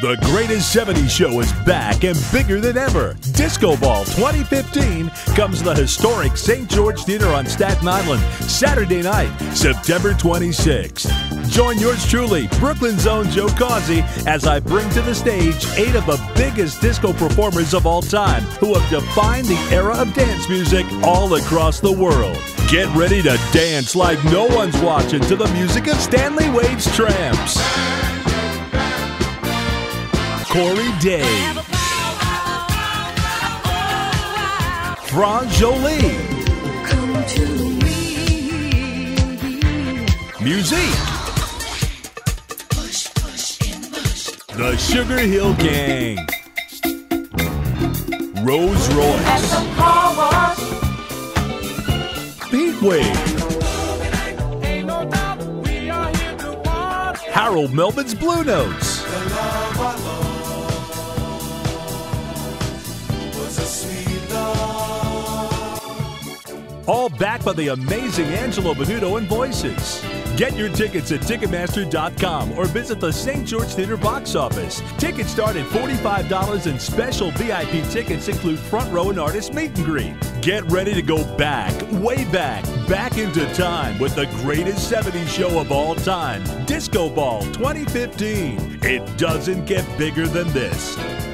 The Greatest 70s Show is back and bigger than ever. Disco Ball 2015 comes to the historic St. George Theater on Staten Island Saturday night, September 26th. Join yours truly, Brooklyn's own Joe Causi, as I bring to the stage eight of the biggest disco performers of all time who have defined the era of dance music all across the world. Get ready to dance like no one's watching to the music of Stanley Wade's Trammps. Cory Daye, France Joli, Musique, The Sugar Hill Gang, Rose Royce, Heatwave, Harold Melvin's Blue Notes. All backed by the amazing Angelo Venuto and voices. Get your tickets at Ticketmaster.com or visit the St. George Theater box office. Tickets start at $45 and special VIP tickets include front row and artist meet and greet. Get ready to go back, way back, back into time with the greatest 70s show of all time, Disco Ball 2015. It doesn't get bigger than this.